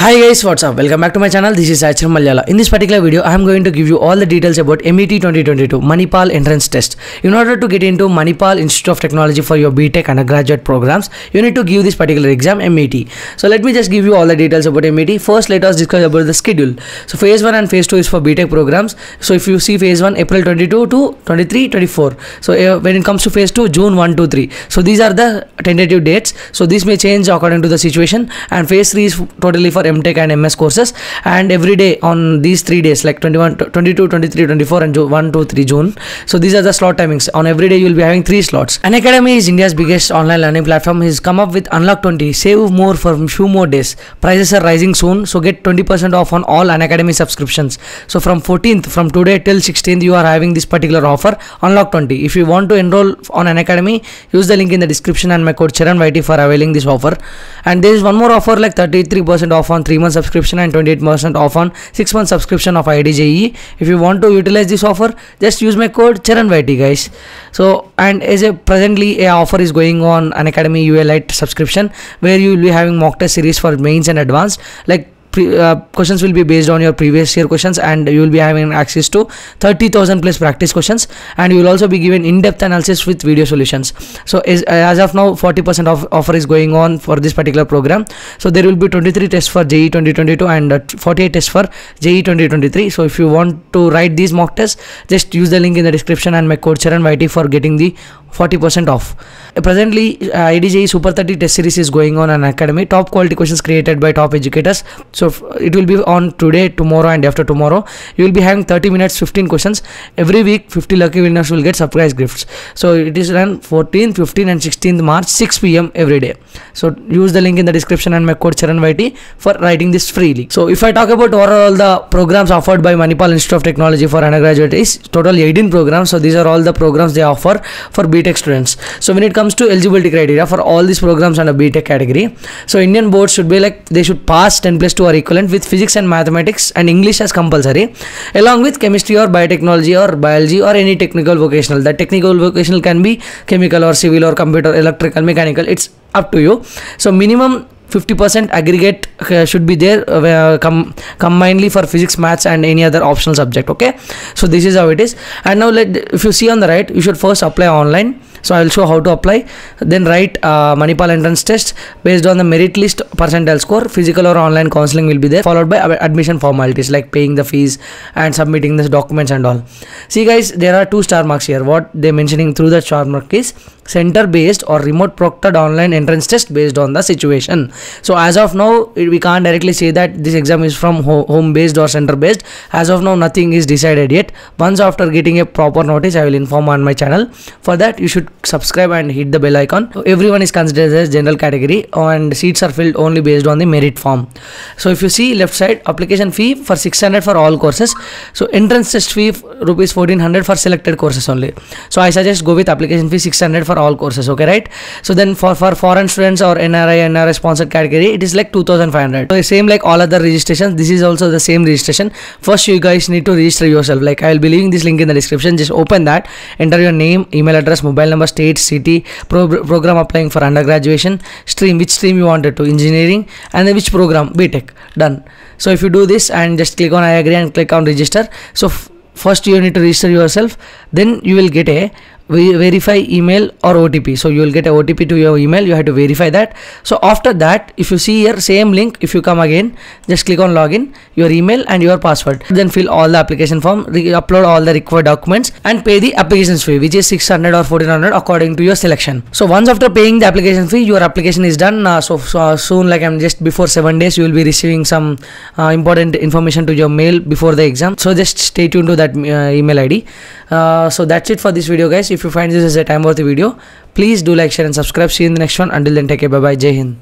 Hi guys, what's up? Welcome back to my channel. This is Achar Malyala. In this particular video, I am going to give you all the details about MET 2022 Manipal entrance test. In order to get into Manipal Institute of Technology for your BTech undergraduate programs, you need to give this particular exam MET. So let me just give you all the details about MET. First, let us discuss about the schedule. So phase 1 and phase 2 is for BTech programs. So if you see phase 1 April 22 to 23 24. So uh, when it comes to phase 2 June 1 to 3. So these are the tentative dates. So this may change according to the situation and phase 3 is totally for MTech and MS courses and every day on these three days like 21 22 23 24 and Ju- 1 2 3 June. So these are the slot timings. On every day you will be having three slots. Unacademy is India's biggest online learning platform. He's come up with Unlock 20 save more for few more days. Prices are rising soon so get 20% off on all Unacademy subscriptions. So from 14th from today till 16th you are having this particular offer Unlock 20 if you want to enroll on Unacademy use the link in the description and my code Charan for availing this offer. And there is one more offer like 33% off on 3 month subscription and 28% off on 6 month subscription of IIT JEE if you want to utilize this offer just use my code CharanYT guys. So and as a presently a offer is going on Unacademy UA Lite subscription where you will be having mock test series for mains and advanced. Like uh, questions will be based on your previous year questions and you will be having access to 30000 plus practice questions and you will also be given in-depth analysis with video solutions so as, as of now 40% of offer is going on for this particular program so there will be 23 tests for JEE 2022 and uh, 48 tests for JEE 2023 so if you want to write these mock tests just use the link in the description and my code Charan YT for getting the 40% off. Uh, Presently, uh, IIT JEE Super 30 test series is going on Unacademy. Top quality questions created by top educators. So it will be on today, tomorrow, and after tomorrow. You will be having 30 minutes, 15 questions every week. 50 lucky winners will get surprise gifts. So it is run 14, 15, and 16th March, 6 p.m. every day. So use the link in the description and my code Charan YT for writing this freely. So if I talk about what are all the programs offered by Manipal Institute of Technology for undergraduate is total 18 programs. So these are all the programs they offer for BTech students. So when it comes to eligibility criteria for all these programs under BTech category, so Indian boards should be like they should pass 10 plus 2 equivalent with physics and mathematics and English as compulsory, along with chemistry or biotechnology or biology or any technical vocational. That technical vocational can be chemical or civil or computer, electrical, mechanical. It's up to you. So minimum 50% aggregate uh, should be there uh, com- combinedly for physics maths and any other optional subject okay so this is how it is and now let if you see on the right you should first apply online so i will show how to apply. Then write uh, manipal entrance test based on the merit list percentile score. Physical or online counseling will be there followed by admission formalities like paying the fees and submitting the documents and all. See guys there are two star marks here. What they mentioning through the star mark is center based or remote proctored online entrance test based on the situation. So as of now we can't directly say that this exam is from ho- home based or center based as of now nothing is decided yet. Once after getting a proper notice i will inform on my channel. For that you should subscribe and hit the bell icon. Everyone is considered as general category and seats are filled only based on the merit form. So if you see left side application fee for 600 for all courses. So entrance test fee rupees 1400 for selected courses only. So i suggest go with application fee 600 for all courses okay right? So then for for foreign students or nri nri sponsored category it is like 2500 so same like all other registrations this is also the same registration. First you guys need to register yourself. Like i will be leaving this link in the description. Just open that enter your name email address mobile number state city pro- program applying for undergraduation stream which stream you wanted to? Engineering and then which program? Btech done. So if you do this and just click on i agree and click on register so first you need to register yourself then you will get a ve- verify email or otp so you will get a otp to your email. You have to verify that. So after that if you see here same link if you come again just click on login your email and your password. Then fill all the application form upload all the required documents and pay the application fee which is 600 or 1400 according to your selection. So once after paying the application fee your application is done. Uh, so, so uh, soon like i'm just before 7 days you will be receiving some uh, important information to your mail before the exam. So just stay tuned to that uh, email id uh, so that's it for this video guys. If you find this as a time worthy video please do like share and subscribe. See you in the next one. Until then take care. Bye bye jai hind